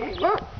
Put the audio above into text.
Look.